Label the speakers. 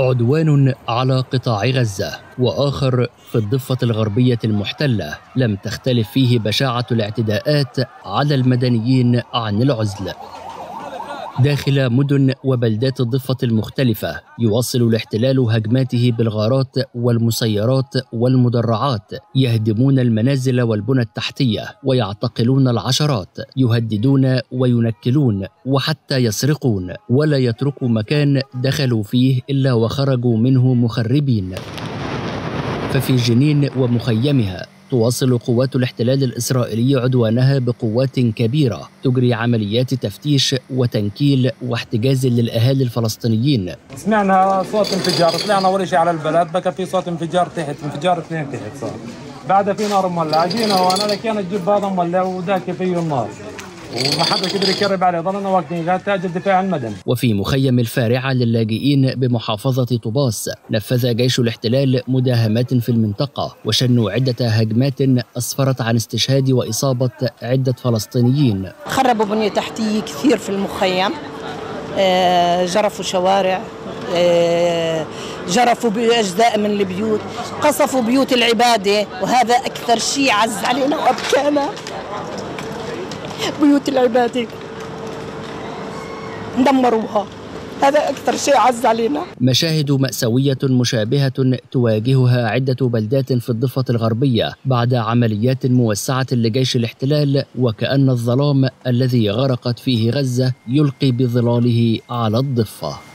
Speaker 1: عدوان على قطاع غزة وآخر في الضفة الغربية المحتلة. لم تختلف فيه بشاعة الاعتداءات على المدنيين عن العزل. داخل مدن وبلدات الضفة المختلفة يواصل الاحتلال هجماته بالغارات والمسيرات والمدرعات. يهدمون المنازل والبنى التحتية ويعتقلون العشرات. يهددون وينكلون وحتى يسرقون. ولا يتركوا مكان دخلوا فيه إلا وخرجوا منه مخربين. ففي جنين ومخيمها تواصل قوات الاحتلال الإسرائيلي عدوانها بقوات كبيرة تجري عمليات تفتيش وتنكيل واحتجاز للأهالي الفلسطينيين.
Speaker 2: سمعنا صوت انفجار طلعنا أول شيء على البلد بقى في صوت انفجار تحت انفجار اثنين تحت صار بعدها في نار مولعة جينا وانا لكينا تجيب هذا مولع وذاك فيه النار. وما حدا قدر يقرب عليه ضلنا واقفين قال تاج الدفاع المدني
Speaker 1: وفي مخيم الفارعة للاجئين بمحافظة طوباس نفذ جيش الاحتلال مداهمات في المنطقة وشنوا عدة هجمات أسفرت عن استشهاد وإصابة عدة فلسطينيين.
Speaker 3: خربوا بنية تحتية كثير في المخيم. آه، جرفوا شوارع. آه، جرفوا بأجزاء من البيوت. قصفوا بيوت العبادة وهذا أكثر شيء عز علينا وأبكانا. بيوت العبادة دمروها. هذا أكثر شيء عز علينا.
Speaker 1: مشاهد مأساوية مشابهة تواجهها عدة بلدات في الضفة الغربية بعد عمليات موسعة لجيش الاحتلال وكأن الظلام الذي غرقت فيه غزة يلقي بظلاله على الضفة.